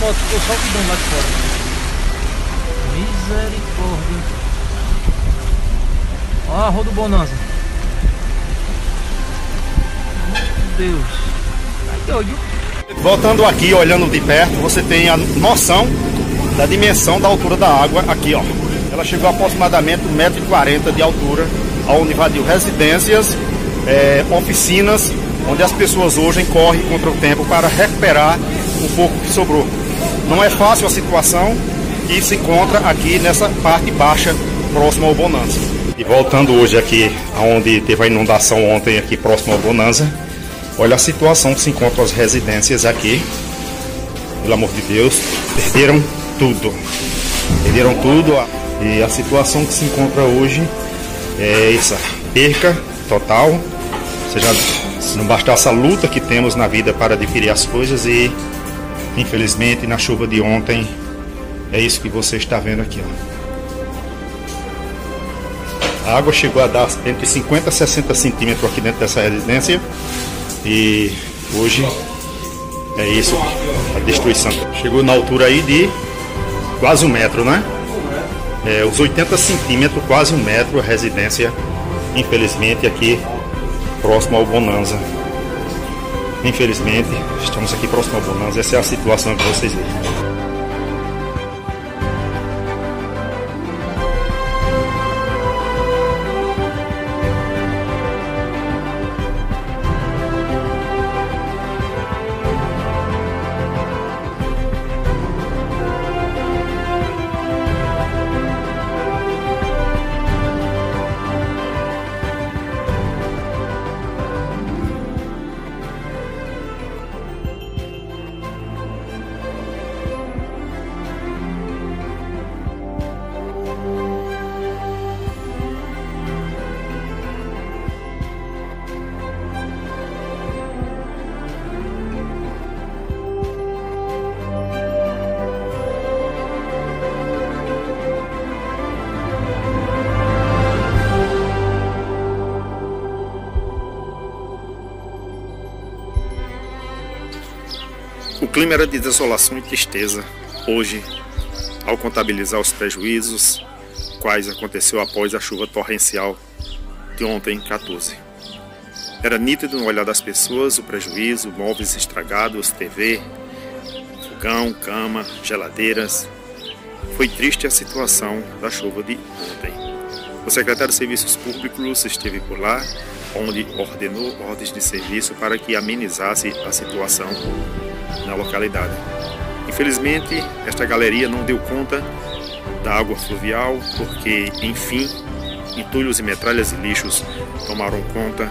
moto só o lá de fora. Misericórdia. Ó a rua do Bonanza. Meu Deus. Tá doido. Voltando aqui, olhando de perto, você tem a noção da dimensão da altura da água aqui, ó. Ela chegou a aproximadamente 1,40m de altura, onde invadiu residências, é, oficinas, onde as pessoas hoje correm contra o tempo para recuperar o pouco que sobrou. Não é fácil a situação que se encontra aqui nessa parte baixa, próxima ao Bonanza. E voltando hoje aqui, onde teve a inundação ontem aqui próximo ao Bonanza, olha a situação que se encontra as residências aqui. Pelo amor de Deus, perderam tudo. Perderam tudo e a situação que se encontra hoje é essa perca total. Ou seja, se não bastasse a luta que temos na vida para adquirir as coisas e infelizmente na chuva de ontem é isso que você está vendo aqui. Ó. A água chegou a dar entre 50 e 60 centímetros aqui dentro dessa residência e hoje é isso, a destruição. Chegou na altura aí de quase um metro, né? É, os 80 centímetros, quase um metro, a residência, infelizmente, aqui próximo ao Bonanza. Infelizmente, estamos aqui próximo ao Bonanza, essa é a situação que vocês veem. O clima era de desolação e tristeza. Hoje, ao contabilizar os prejuízos, quais aconteceu após a chuva torrencial de ontem, 14. Era nítido no olhar das pessoas o prejuízo, móveis estragados, TV, fogão, cama, geladeiras. Foi triste a situação da chuva de ontem. O secretário de Serviços Públicos esteve por lá, onde ordenou ordens de serviço para que amenizasse a situação na localidade. Infelizmente, esta galeria não deu conta da água fluvial porque, enfim, entulhos e metralhas e lixos tomaram conta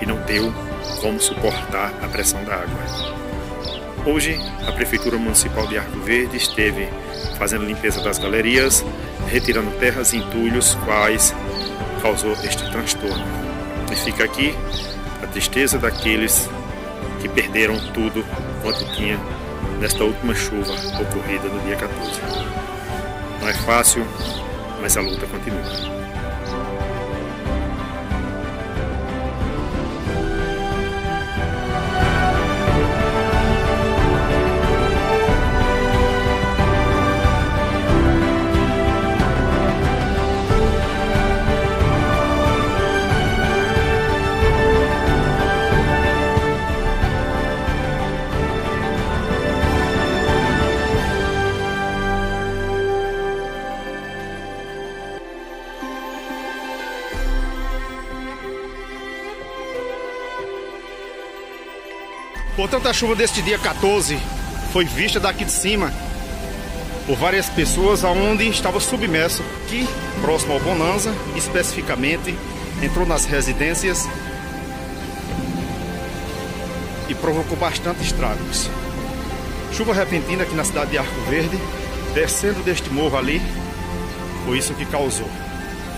e não deu como suportar a pressão da água. Hoje, a Prefeitura Municipal de Arco Verde esteve fazendo limpeza das galerias, retirando terras e entulhos, quais causou este transtorno. E fica aqui a tristeza daqueles que perderam tudo quanto tinha nesta última chuva ocorrida no dia 14. Não é fácil, mas a luta continua. Portanto, a chuva deste dia 14 foi vista daqui de cima por várias pessoas aonde estava submerso, aqui próximo ao Bonanza, especificamente, entrou nas residências e provocou bastante estragos. Chuva repentina aqui na cidade de Arco Verde, descendo deste morro ali, foi isso que causou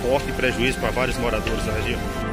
forte prejuízo para vários moradores da região.